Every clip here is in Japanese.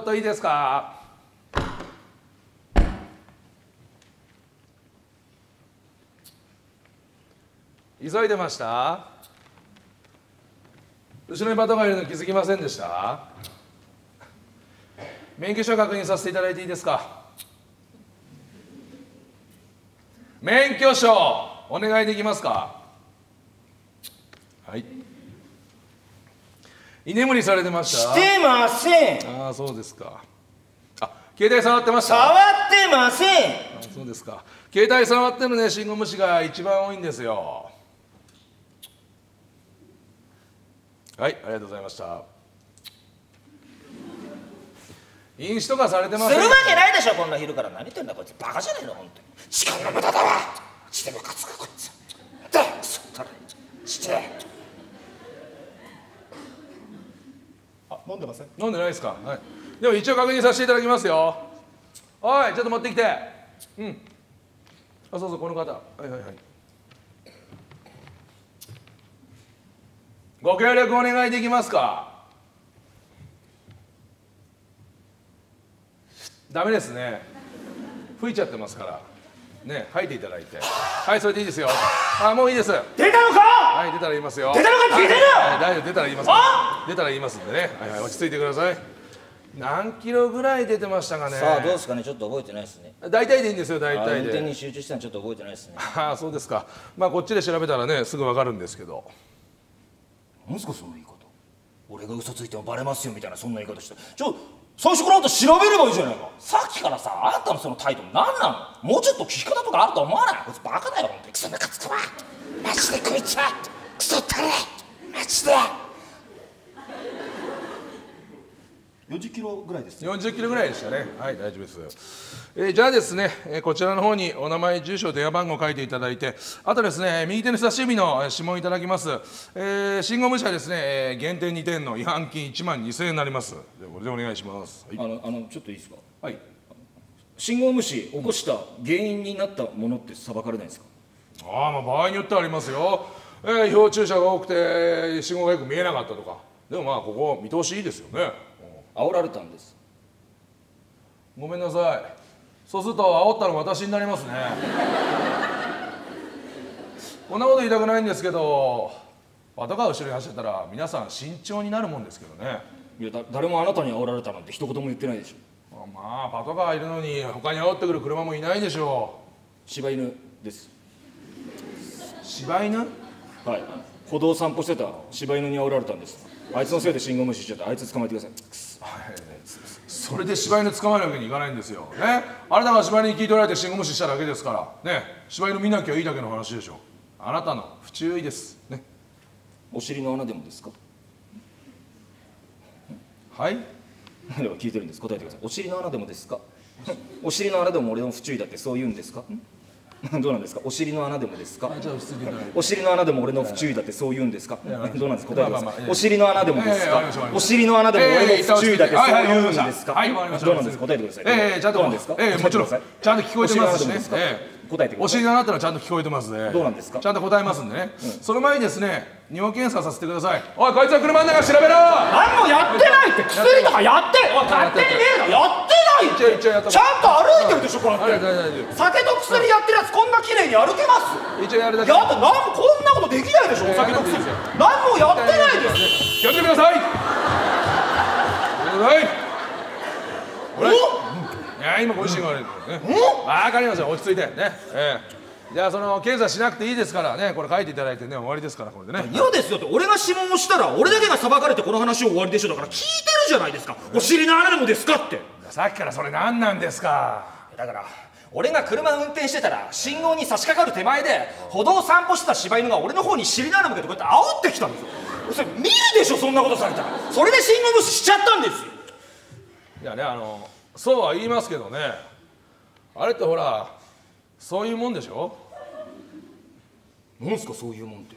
っといいですか？急いでました？後ろにパトカーいるの気づきませんでした？免許証確認させていただいていいですか？免許証お願いできますかはい居眠りされてました？してません。ああそうですか。あ携帯触ってました？触ってません。あそうですか。携帯触ってるね信号無視が一番多いんですよ。はいありがとうございました。飲酒とかされてますせん？るわけないでしょこんな昼から。何言ってんだこいつ。バカじゃないの本当に。時間の無駄だわ。してもかつくこいつ。だクソったらして飲んでません。飲んでないですか？はい。でも一応確認させていただきますよ。おいちょっと持ってきて。うん。あそうそうこの方。はいはいはい。ご協力お願いできますか？ダメですね。吹いちゃってますから。ね吐いていただいて。はいそれでいいですよ。あもういいです。出たのか？はい出たら言いますよ。出たのか聞いてる？はいはい大丈夫出たら言います出たら言いますんでね。はいはい落ち着いてください。何キロぐらい出てましたかね。さあどうですかね？ちょっと覚えてないですね。大体でいいんですよ大体で。転に集中したのちょっと覚えてないですね。ああそうですか。まあこっちで調べたらねすぐわかるんですけど。何すかその言い方。俺が嘘ついてもバレますよみたいなそんな言い方して。ちょ最初からあんた調べればいいじゃないか。さっきからさあんたのその態度何なの？もうちょっと聞き方とかあると思わない。こいつバカだよ本当にクソムカつくわ。マジでこいつはクソったれ。マジで40キロぐらいです40キロぐらいでしたね。はい大丈夫です、えーじゃあですね、えーこちらの方にお名前住所電話番号書いていただいてあとですね右手の人差し指のえー指紋いただきます、えー信号無視はですね、えー減点2点の違反金1万2000円になります。ではこれでお願いします。はい、あのあのちょっといいですか？はい、信号無視起こした原因になったものって裁かれないんですか？ああまあ場合によってはありますよ、えー、違法駐車が多くて信号がよく見えなかったとか。でもまあここ見通しいいですよね煽られたんです。ごめんなさい。そうすると煽ったの私になりますね。こんなこと言いたくないんですけどパトカー後ろに走ってたら皆さん慎重になるもんですけどね。いやだ誰もあなたに煽られたなんて一言も言ってないでしょ。まあパトカーいるのに他に煽ってくる車もいないでしょ柴犬です。う柴犬？はい。歩道を散歩してた柴犬に煽られたんです。あいつのせいで信号無視しちゃってあいつ捕まえてください。くそそれで柴犬捕まえるわけにいかないんですよ。ね。あなたが柴犬に聞い取られて信号無視しただけですから。ね。柴犬見なきゃいいだけの話でしょ。あなたの不注意です。ね。お尻の穴でもですか？はい？では聞いてるんです。答えてください。お尻の穴でもですか？お尻の穴でも俺の不注意だってそう言うんですか？ん どうなんですか？お尻の穴でもですか？お尻の穴でも俺の不注意だってそう言うんですか？やどうなんですか？答えてくださいまあまあまあお尻の穴でもですか？お尻の穴でも俺の不注意だってそう言うんですか？どうなんですか？答えてくださいええちゃんとですか？ええもちろんちゃんと聞こえてますしね答えてください。お尻の穴ってのはちゃんと聞こえてますね。どうなんですか？ちゃんと答えますんでね、その前にですね尿検査させてください。おいこいつは車の中調べろ！何もやってないって。薬とかやって。おい勝手にねえなやってないったちゃんと歩いてるでしょこうやって。酒と薬やってるやつこんな綺麗に歩けます。夫一応やるだけ。やだなんもこんなことできないでしょお酒と薬。何もやってないです。気をつけてくださいくださいや今ご自身が悪いね。わかりました。落ち着いて。ね。ええ。じゃあその検査しなくていいですからね。これ書いていただいてね終わりですからこれでね。嫌ですよ。って俺が指紋をしたら俺だけが裁かれてこの話を終わりでしょ。だから聞いてるじゃないですか。お尻の穴でもですかって。さっきからそれ何なんですか。だから俺が車運転してたら信号に差し掛かる手前で歩道を散歩してた柴犬が俺の方に尻の穴向けてこうやって煽ってきたんですよ。それ見るでしょそんなことされたら。それで信号無視しちゃったんですよ。いやねあのそうは言いますけどね。あれってほらそういうもんでしょ？なんすかそういうもんって。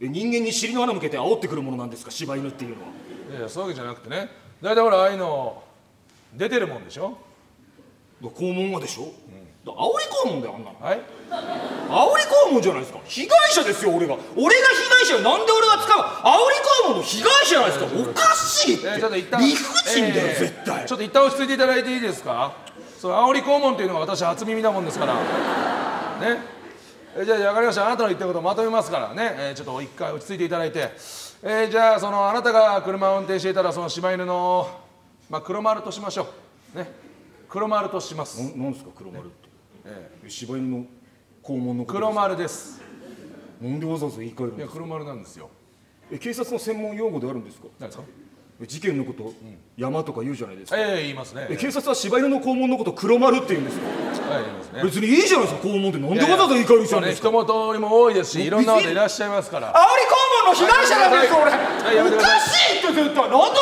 え人間に尻の穴向けて煽ってくるものなんですか柴犬っていうのは。いやいやそういうわけじゃなくてね。大体ほらああいうの出てるもんでしょ？肛門はでしょ、煽り込むんだよあんなの。はい。煽り込むんじゃないですか。被害者ですよ俺が。俺が被害者よ。なんで俺が使う？煽り込むの被害者じゃないですか。おかしいって、えーちょっと一旦理不尽だよ、えー絶対。ちょっと一旦落ち着いていただいていいですか？その煽り肛門っていうのは私初耳なもんですから。ね。えーじゃあ分かりました。あなたの言ったことをまとめますからね、えーちょっと一回落ち着いていただいて、えーじゃあそのあなたが車を運転していたらその柴犬のまあ黒丸としましょう。ね。黒丸とします。ななんですか黒丸って、ええ。柴犬の肛門のこと黒丸です。なんでわざわざ言い換えるんいですか？や黒丸なんですよ。え警察の専門用語であるんですか？何ですか？え事件のこと、山とか言うじゃないですか、ええ言いますね。え警察は柴犬の肛門のこと黒丸って言うんですか？はい言いますね。別にいいじゃないですか肛門って。なんでわざわざ言い換えるじゃないですか人も通りも多いですしいろんな方いらっしゃいますから。煽り肛門の被害者なんですよ俺、はいやめておください。かしいって絶対なんで俺捕ま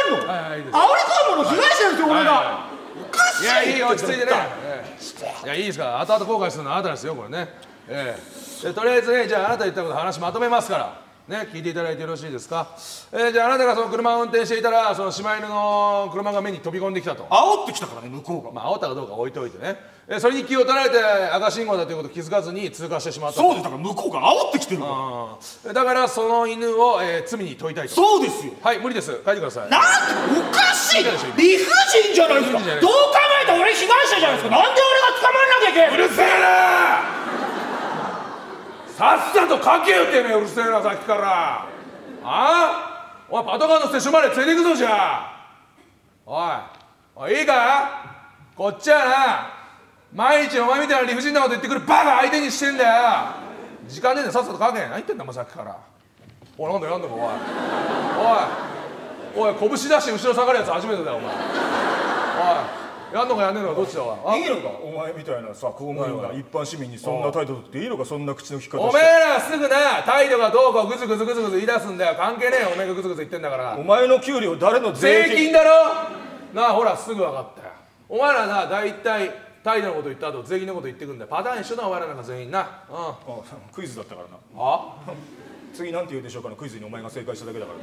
えるの、はいはいいいです煽り肛門の被害者ですよ俺が、はいいやいいよ落ち着いてね。いやいいですから後々後悔するのはあなたですよこれね。ええ。でとりあえずねじゃああなた言ったこと話まとめますから。ね聞いていただいてよろしいですか、えーじゃああなたがその車を運転していたらその柴犬の車が目に飛び込んできたと。煽ってきたからね向こうが。まあ煽ったかどうかは置いておいてね、えーそれに気を取られて赤信号だということを気づかずに通過してしまったと。そうですだから向こうが煽ってきてるから。だからその犬を、えー罪に問いたいと。そうですよ。はい無理です。書いてください。なんでおかしい。理不尽じゃないですか。どう考えた俺被害者じゃないですか。なんで俺が捕まえなきゃいけないうるせえな。さっさと書けよってめえうるせえなさっきから。あ？あお前パトカーのステーションまで連れて行くぞじゃあ。おい。おいいいか？こっちはな毎日お前みたいな理不尽なこと言ってくるバカ相手にしてんだよ。時間ねえんださっさと書け。何言ってんだお前さっきから。おいなんだやんだかおいおい。おい拳出して後ろ下がるやつ初めてだよお前。おい。やんのかやんねえのかどっちだ？わあいいのか？お前みたいなさ公務員が一般市民にそんな態度取っていいのかそんな口の利き方おめえらすぐな態度がどうかをグズグズグズグズ言い出すんだよ関係ねえよおめえがグズグズ言ってんだから。お前の給料誰の税金税金だろ？なあほらすぐ分かったよ。お前らな大体態度のこと言った後税金のこと言ってくんだよ。パターン一緒だお前らなんか全員な。うん。あクイズだったからな。あ？次なんて言うでしょうかのクイズにお前が正解しただけだから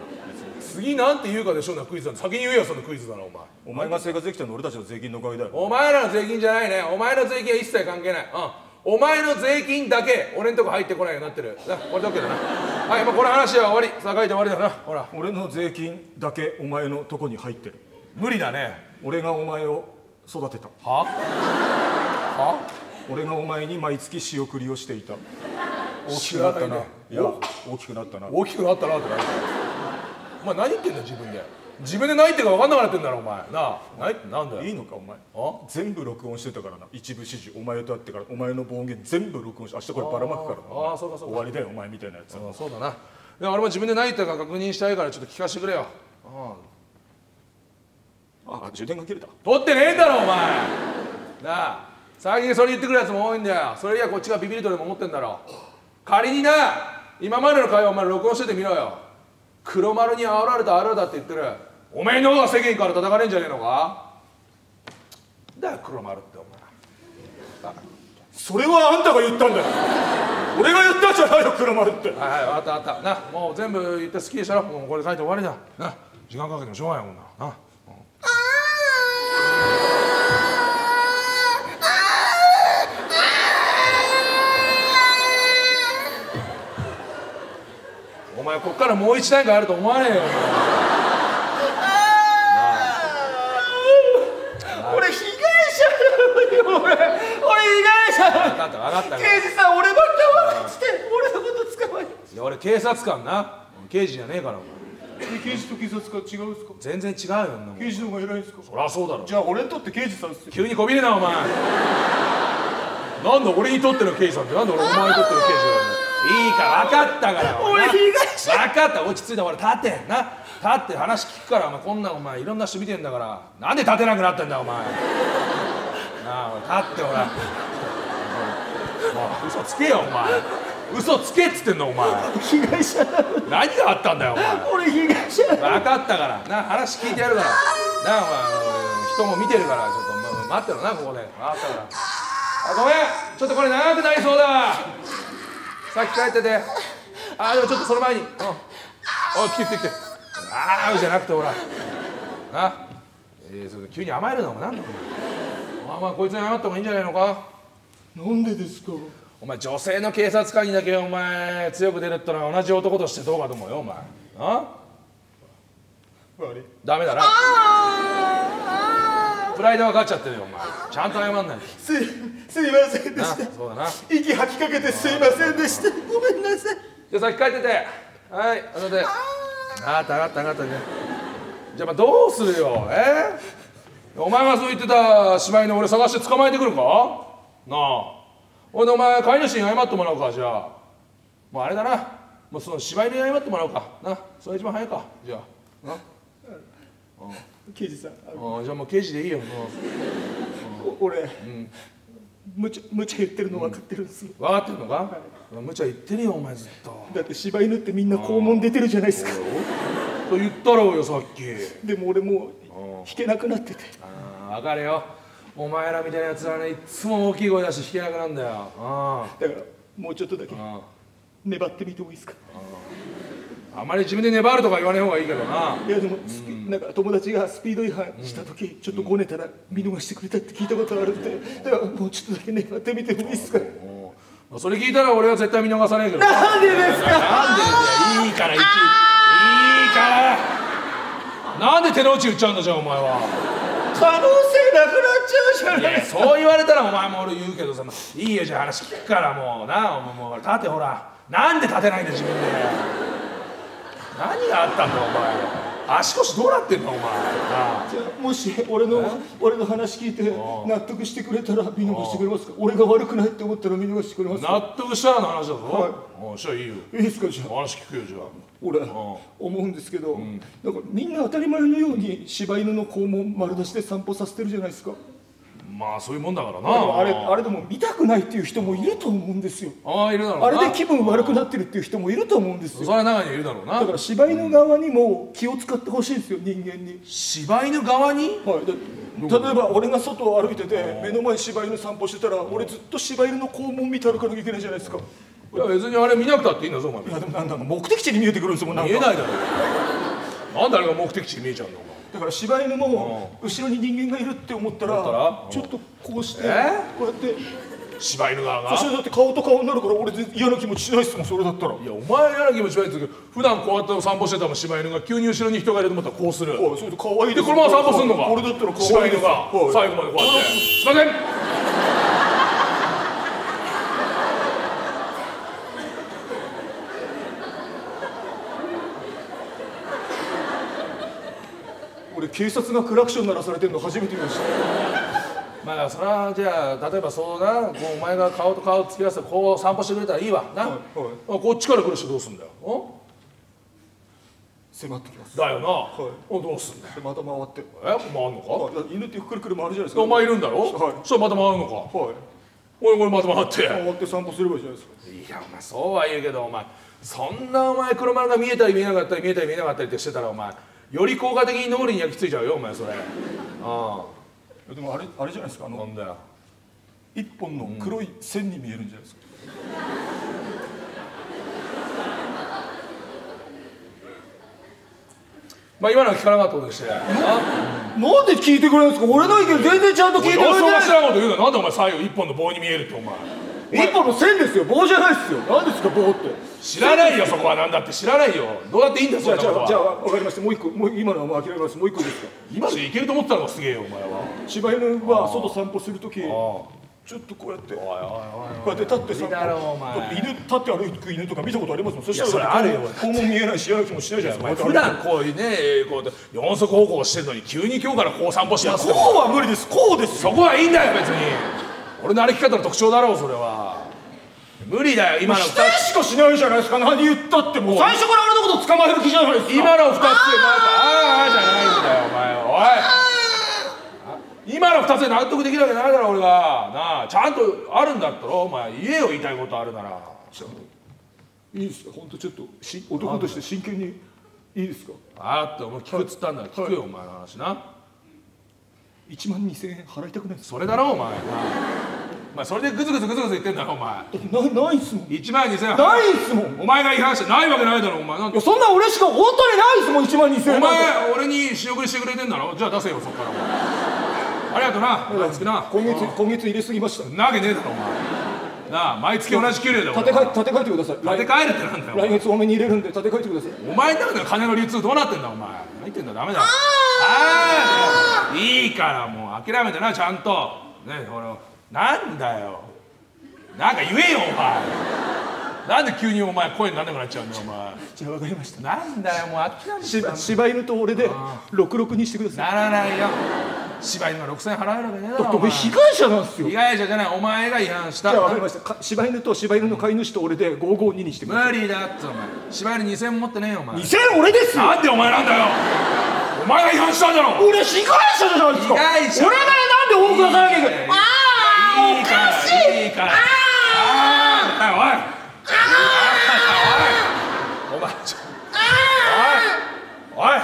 次なんて言うかでしょうなクイズだ先に言えよそのクイズだなお前。お前が生活できたのは俺たちの税金のおかげだよ。お前らの税金じゃないね。お前の税金は一切関係ない。うん。お前の税金だけ俺んとこ入ってこないようになってる。なこれだけだな。はいもうこの話は終わり。さあ書いて終わりだな。ほら。俺の税金だけお前のとこに入ってる。無理だね。俺がお前を育てた。は？は？俺がお前に毎月仕送りをしていた大き知くなったな。いや大きくなったな。大きくなったなってなお前何言ってんだよ自分で。自分で何言ってるか分かんなくなってんだろお前。なあ何なんだよ。いいのかお前。あ？全部録音してたからな。一部始終お前と会ってからお前の暴言全部録音して明日こればらまくからな。ああそうかそうか。終わりだよお前みたいなやつうんそうだな。いや俺も自分で何言ったか確認したいからちょっと聞かせてくれよ。あ充電が切れた。取ってねえんだろお前。なあ最近それ言ってくるやつも多いんだよ。それいやこっちがビビりとでも思ってんだろ仮にな今までの会話お前録音しててみろよ。黒丸に煽られたあるだって言ってる。おめえの方が世間から叩かれんじゃねえのか？だよ黒丸ってお前それはあんたが言ったんだよ。俺が言ったんじゃないよ黒丸って。はいはい分かった分かった。なもう全部言ってすっきりしたろもうこれ書いて終わりだ。な時間かけてもしょうがないもんな。なお前こっからもう一段階あると思わねえよ。俺被害者なのよ俺。俺被害者なの。分かった分かったから刑事さん俺ばっか分かって俺のこと捕まえいや俺警察官な。刑事じゃねえからお前。刑事と警察官違うんですか？全然違うよな刑事の方が偉いんですか？そりゃそうだろ。じゃあ俺にとって刑事さんっすよ。急にこびれなお前。なんだ俺にとっての刑事さんってなんで俺お前にとっての刑事なんだよいいから分かったから俺な。被害者分かった。落ち着いた。俺立てな。立って話聞くからお前こんなんお前いろんな人見てんだからなんで立てなくなってんだよお前。なあ立ってほら。嘘つけよお前。嘘つけっつってんのお前。被害者何があったんだよお前。俺被害者分かったから。な話聞いてやるから。なお前人も見てるから。ちょっと、ま待ってろなここで。分かったから。あごめん。ちょっとこれ長くなりそうだわさっき帰ってて。あでもちょっとその前に。うん。おい来て来て来て。ああじゃなくてほら。な。えー、それで急に甘えるのもなんだお前。お前こいつに謝った方がいいんじゃないのか？なんでですか？お前女性の警察官にだけお前強く出るってのは同じ男としてどうかと思うよお前。あ悪い。ダメだなプライドが勝っちゃってるよお前。ちゃんと謝んないと。すいすいませんでなした。そうだな。息吐きかけてすいませんでした。ごめんなさい。じゃあ先帰ってて。はいあので。あった上がった上がったね。じゃあまあどうするよえ？お前がそう言ってた芝居の俺探して捕まえてくるか？なあ。俺のお前飼い主に謝ってもらおうかじゃあ。もうあれだな。もうその芝居に謝ってもらおうか。な。それ一番早いか。じゃあ。な刑事さんあじゃあもう刑事でいいよ。もお俺、無茶無茶言ってるの分かってるんです、う分かってんのか、無茶言ってるよお前ずっと。だって柴犬ってみんな肛門出てるじゃないですか。と言ったろうよさっき。でも俺もう弾けなくなってて。ああ分かるよ。お前らみたいなやつらねいっつも大きい声出して弾けなくなんだよ。あだからもうちょっとだけ。あ粘ってみてもいいですか？あまり自分で粘るとか言わない方がいいけどな。いやでもスピなんか友達がスピード違反した時ちょっとごねたら見逃してくれたって聞いたことあるんでだからもうちょっとだけ粘ってみてもいいですか。うんそれ聞いたら俺は絶対見逃さないけど。ななんでですか？なんでいいからいちいいから。なんで手の内言っちゃうんだじゃあお前は。可能性なくなっちゃうじゃないですか。そう言われたらお前も俺言うけどさいいよじゃあ話聞くからもうなお前もう立てほら。なんで立てないんだ自分で何があったんだお前。足腰どうなってんのお前。じゃあもし俺の俺の話聞いて納得してくれたら見逃してくれますか？俺が悪くないって思ったら見逃してくれますか？納得したらの話だぞ、はい。うん、したらいいよ。いいですかじゃあ。話聞くよじゃあ。俺思うんですけど、なんかみんな当たり前のように柴犬の肛門丸出しで散歩させてるじゃないですかまあそういうもんだからな。あれあれでも見たくないっていう人もいると思うんですよ。ああいるだろうな。あれで気分悪くなってるっていう人もいると思うんですよ。それは中にいるだろうな。だから柴犬側にも気を使ってほしいんですよ人間に。柴犬側に？はい、で例えば俺が外を歩いてて目の前に柴犬散歩してたら俺ずっと柴犬の肛門見て歩かなきゃいけないじゃないですか。いや別にあれ見なくたっていいんだぞお前。いやでもなんだか目的地に見えてくるんですもんなんか。見えないだろ。なんであれが目的地に見えちゃうんだお前だから柴犬も後ろに人間がいるって思ったらちょっとこうしてえ？こうやって柴犬側が？そしたらだって顔と顔になるから俺嫌な気持ちしないっすもんそれだったら。いやお前嫌な気持ち悪いって言うけど普段こうやって散歩してたもん柴犬が急に後ろに人がいると思ったらこうする。はいそれで可愛いでこのまま散歩すんのか？俺だったら可愛い犬が。はい。最後までこうやって。すいません警察がクラクション鳴らされてるの初めて見ました。まあそれはじゃあ例えばそうなこうお前が顔と顔突き合わせてこう散歩してくれたらいいわ。な、はいはい。こっちから来る人どうすんだよ。迫ってきます。んだよな、い。おどうすんだまた回って。え？回んのか、あ犬ってくるくる回るじゃないですか。お前いるんだろ、はい。そしたらまた回るのか？はい。おいこれまた回って。回って散歩すればいいじゃないですか。いやお前そうは言うけどお前そんなお前黒丸が見えたり見えなかったり見えたり見えなかったりってしてたらお前より効果的に脳裏に焼き付いちゃうよお前それ。あいやでもあれあれじゃないですかあのあなんだよ。一本の黒い線に見えるんじゃないですか、まあ今のは聞かなかったことでして。あなんで聞いてくれるんですか？俺の意見全然ちゃんと聞いてくれて俺そんな知ならんこと言うの。なんでお前左右一本の棒に見えるってお前。い一本の線ですよ。棒じゃないですよ。何ですか棒って。知らないよそこは何だって。知らないよ。どうだっていいんだそんなことゃあじゃあじゃあは分かりました。もう一個もう今のはもう諦めます。もう一個いいですか？今でいけると思ってたのがすげえよお前は。柴犬は外散歩するときあちょっとこうやってこうやって立って散無理だろお前。歩だって犬立って歩く犬とか見たことありますもん。そしたらあるよ肛門見えないし嫌な気もしないじゃないですか。普段こういうねこう四足歩行してるのに急に今日からこう散歩しますこうは無理です。こうですそこはいいんだよ別に俺の歩き方の特徴だろうそれは。無理だよ今の否2定しかしないじゃないですか。何言ったっても。う最初から俺のこと捕まえる気じゃないですか。今の2つでまたああじゃないんだよお前。おい。今の2つで納得できるわけないだろ俺がなあちゃんとあるんだったらお前。言えよ言いたいことあるなら。いいですか？本当ちょっとし男として真剣に。いいですか？あーってお前聞くっつったんだよ。聞くよお前の話な。1万2000円払いたくないそれだろお前なお前それでグズグズグズグズ言ってんだろお前。ないないっすもん。1万2000円。ないっすもん。いお前が違反してないわけないだろお前なんやそんな俺しか本当にないっすもん1万2000お円。なんて前俺に仕送りしてくれてんだろ。じゃあ出せよそっから。お前ありがとうな毎月な今月今月入れすぎました。なわけねえだろお前。なあ毎月同じ給料だよ立て替え立て替えてください。立て替えるってなんだよ来月多めに入れるんで立て替えてください。お前の中で金の流通どうなってんだお前。何言ってんだダメだ。ああいいからもう諦めてなちゃんと。ねほらなんだよ。なんか言えよお前。なんで急にお前声にならなくなっちゃうんだよお前。じゃあ分かりました。なんだよもう諦めてし柴犬と俺で66にしてください。ならないよ。芝居が6000円払えるわけねえだろお前。僕被害者なんですよ。被害者じゃない。お前が違反した。じゃあ分かりました。か柴犬と柴犬の飼い主と俺で552にしてくださ無理だってお前。芝居に2000円持ってねえよお前。い2000俺ですよ。なんでお前なんだよ。お前が違反したんだろ。俺被害者じゃないですか。被害者。俺がなんで多く出さなきゃいけないいいからいいからああおいおいお前。ちょおいおい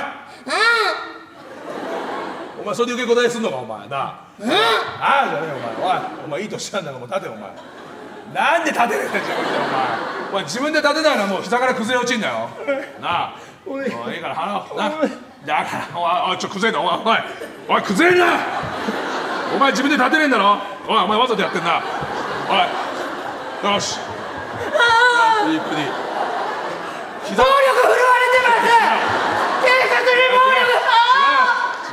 お前それで受け答えすんのかお前。な。ああじゃねえお前。おいお前いい年なんだからもう立てお前。なんで立てねえんだよ自分でお前。お前自分で立てな。いのはもう膝から崩れ落ちんだよなあおいおいいいから払おうな。だからおいおいちょ崩れんな。おいおいおい崩れんな。お前自分で立てねえんだろ。おいお前わざとやってんな。おい。よし。ゆっくり膝暴力振るわれてます。警察に暴力。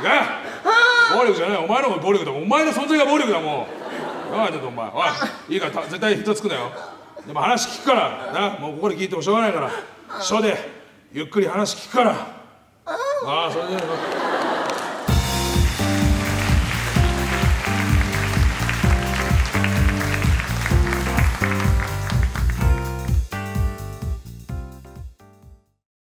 違う。暴力じゃない。お前の方が暴力だ。お前の存在が暴力だもん。おいちょっとお前。おい。いいからた絶対膝つくなよ。でも話聞くから。な。もうここで聞いてもしょうがないから。署でゆっくり話聞くから。ああそれで